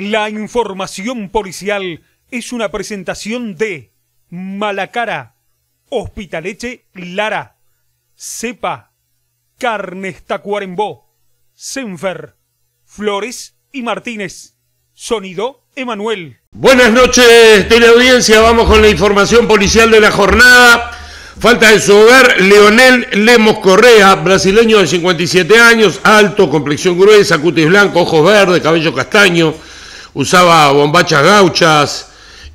La información policial es una presentación de Malacara, Hospitaleche Lara, Cepa, Carnes Tacuarembó, Senfer, Flores y Martínez. Sonido Emanuel. Buenas noches, teleaudiencia. Vamos con la información policial de la jornada. Falta de su hogar, Leonel Lemos Correa, brasileño de 57 años, alto, complexión gruesa, cutis blanco, ojos verdes, cabello castaño, usaba bombachas gauchas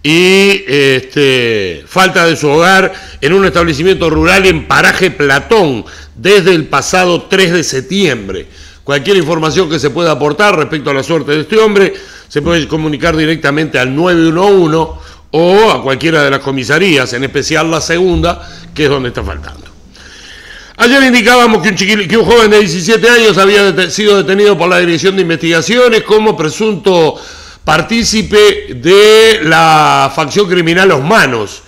y este, falta de su hogar en un establecimiento rural en Paraje Platón desde el pasado 3 de septiembre. Cualquier información que se pueda aportar respecto a la suerte de este hombre se puede comunicar directamente al 911 o a cualquiera de las comisarías, en especial la segunda, que es donde está faltando. Ayer indicábamos que un, que un joven de 17 años había sido detenido por la Dirección de Investigaciones como presunto partícipe de la facción criminal Los Manos.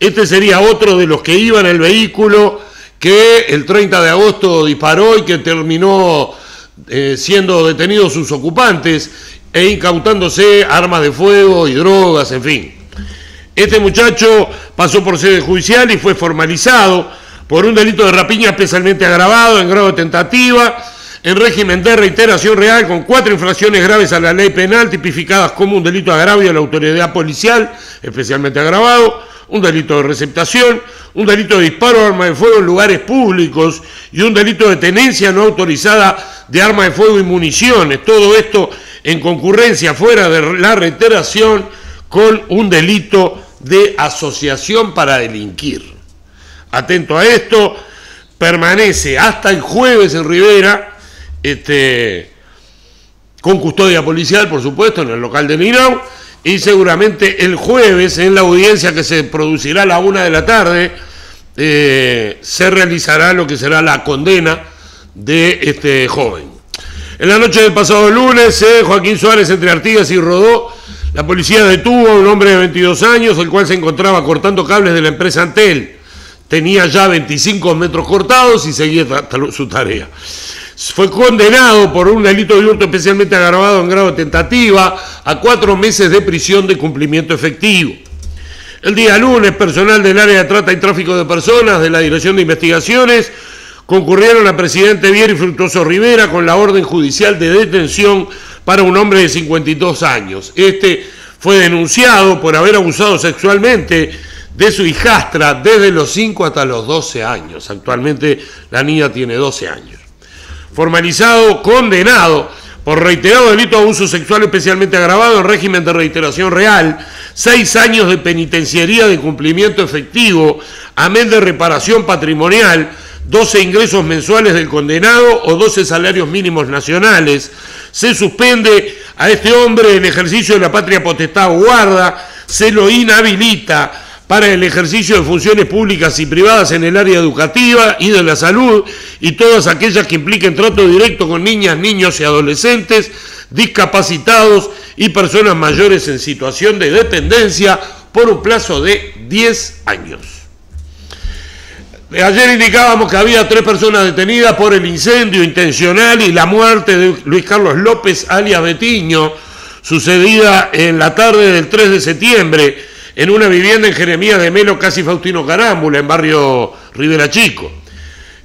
Este sería otro de los que iba en el vehículo que el 30 de agosto disparó y que terminó eh, siendo detenidos sus ocupantes e incautándose armas de fuego y drogas, en fin. Este muchacho pasó por sede judicial y fue formalizado por un delito de rapiña especialmente agravado en grado de tentativa, en régimen de reiteración real, con cuatro infracciones graves a la ley penal tipificadas como un delito de agravio a la autoridad policial, especialmente agravado, un delito de receptación, un delito de disparo de arma de fuego en lugares públicos y un delito de tenencia no autorizada de arma de fuego y municiones. Todo esto en concurrencia fuera de la reiteración con un delito de asociación para delinquir. Atento a esto, permanece hasta el jueves en Rivera, este, con custodia policial, por supuesto, en el local de Nirau, y seguramente el jueves, en la audiencia que se producirá a la una de la tarde, eh, se realizará lo que será la condena de este joven. En la noche del pasado lunes, eh, Joaquín Suárez, entre Artigas y Rodó, la policía detuvo a un hombre de 22 años, el cual se encontraba cortando cables de la empresa Antel. Tenía ya 25 metros cortados y seguía su tarea. Fue condenado por un delito de hurto especialmente agravado en grado de tentativa a cuatro meses de prisión de cumplimiento efectivo. El día lunes, personal del área de trata y tráfico de personas de la Dirección de Investigaciones concurrieron a presidente Vieri Fructuoso Rivera con la orden judicial de detención para un hombre de 52 años. Este fue denunciado por haber abusado sexualmente de su hijastra desde los 5 hasta los 12 años. Actualmente la niña tiene 12 años. Formalizado, condenado por reiterado delito de abuso sexual especialmente agravado en régimen de reiteración real, seis años de penitenciaría de cumplimiento efectivo, amén de reparación patrimonial, 12 ingresos mensuales del condenado o 12 salarios mínimos nacionales, se suspende a este hombre el ejercicio de la patria potestad guarda, se lo inhabilita para el ejercicio de funciones públicas y privadas en el área educativa y de la salud y todas aquellas que impliquen trato directo con niñas, niños y adolescentes, discapacitados y personas mayores en situación de dependencia por un plazo de 10 años. Ayer indicábamos que había tres personas detenidas por el incendio intencional y la muerte de Luis Carlos López alias Betiño, sucedida en la tarde del 3 de septiembre en una vivienda en Jeremías de Melo, casi Faustino Carámbula, en barrio Rivera Chico.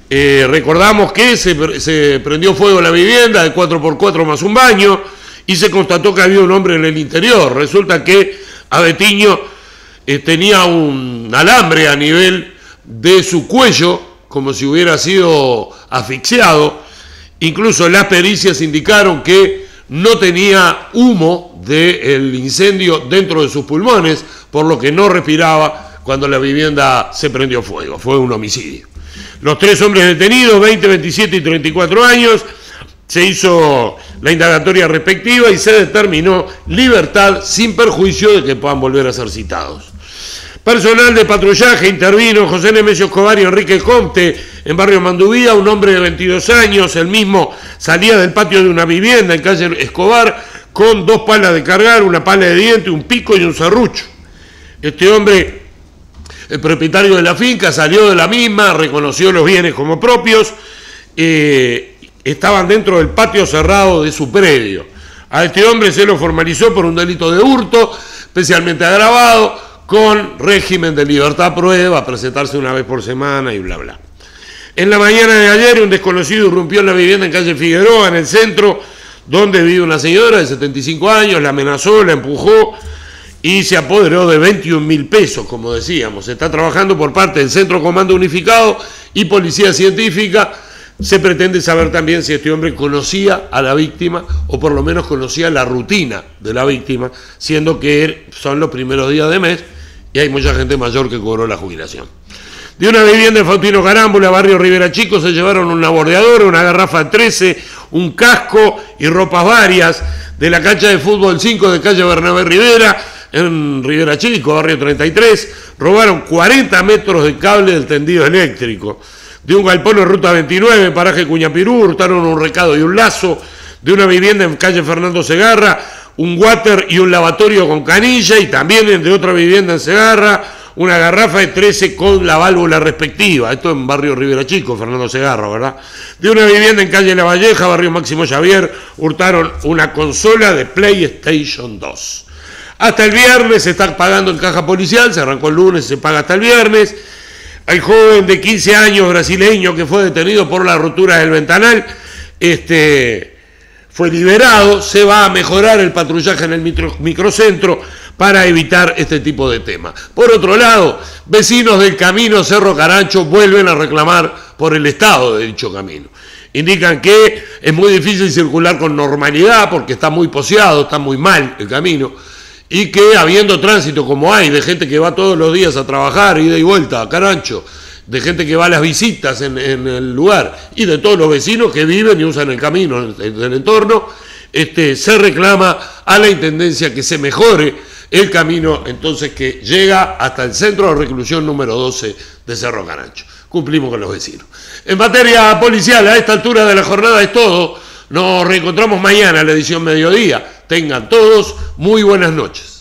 Eh, recordamos que se, prendió fuego la vivienda de 4x4 más un baño y se constató que había un hombre en el interior. Resulta que Abetiño eh, tenía un alambre a nivel de su cuello, como si hubiera sido asfixiado. Incluso las pericias indicaron que no tenía humo del incendio dentro de sus pulmones, por lo que no respiraba cuando la vivienda se prendió fuego. Fue un homicidio. Los tres hombres detenidos, 20, 27 y 34 años, se hizo la indagatoria respectiva y se determinó libertad sin perjuicio de que puedan volver a ser citados. Personal de patrullaje intervino José Nemesio Escobar y Enrique Comte en barrio Mandubía, un hombre de 22 años, el mismo salía del patio de una vivienda en calle Escobar con dos palas de cargar, una pala de diente, un pico y un serrucho. Este hombre, el propietario de la finca, salió de la misma, reconoció los bienes como propios, eh, estaban dentro del patio cerrado de su predio. A este hombre se lo formalizó por un delito de hurto, especialmente agravado, con régimen de libertad prueba, presentarse una vez por semana y bla, bla. En la mañana de ayer, un desconocido irrumpió en la vivienda en calle Figueroa, en el centro, donde vive una señora de 75 años, la amenazó, la empujó y se apoderó de 21 mil pesos, como decíamos. Está trabajando por parte del Centro Comando Unificado y Policía Científica se pretende saber también si este hombre conocía a la víctima o por lo menos conocía la rutina de la víctima, siendo que son los primeros días de mes y hay mucha gente mayor que cobró la jubilación. De una vivienda de Faustino Carámbula, barrio Rivera Chico, se llevaron una bordeadora, una garrafa 13, un casco y ropas varias de la cancha de fútbol 5 de calle Bernabé Rivera, en Rivera Chico, barrio 33. Robaron 40 metros de cable del tendido eléctrico de un galpón en ruta 29, paraje Cuñapirú, hurtaron un recado y un lazo, de una vivienda en calle Fernando Segarra, un water y un lavatorio con canilla, y también de otra vivienda en Segarra, una garrafa de 13 con la válvula respectiva, esto en barrio Rivera Chico, Fernando Segarra, ¿verdad? De una vivienda en calle La Valleja, barrio Máximo Xavier, hurtaron una consola de PlayStation 2. Hasta el viernes se está pagando en caja policial, se arrancó el lunes, se paga hasta el viernes. Hay joven de 15 años brasileño que fue detenido por la rotura del ventanal, este, fue liberado, se va a mejorar el patrullaje en el microcentro para evitar este tipo de temas. Por otro lado, vecinos del camino Cerro Carancho vuelven a reclamar por el estado de dicho camino. Indican que es muy difícil circular con normalidad porque está muy poseado, está muy mal el camino y que habiendo tránsito como hay, de gente que va todos los días a trabajar, ida y vuelta, a Carancho, de gente que va a las visitas en, el lugar y de todos los vecinos que viven y usan el camino del entorno, este, se reclama a la Intendencia que se mejore el camino entonces que llega hasta el centro de reclusión número 12 de Cerro Carancho. Cumplimos con los vecinos. En materia policial, a esta altura de la jornada es todo. Nos reencontramos mañana en la edición mediodía. Tengan todos muy buenas noches.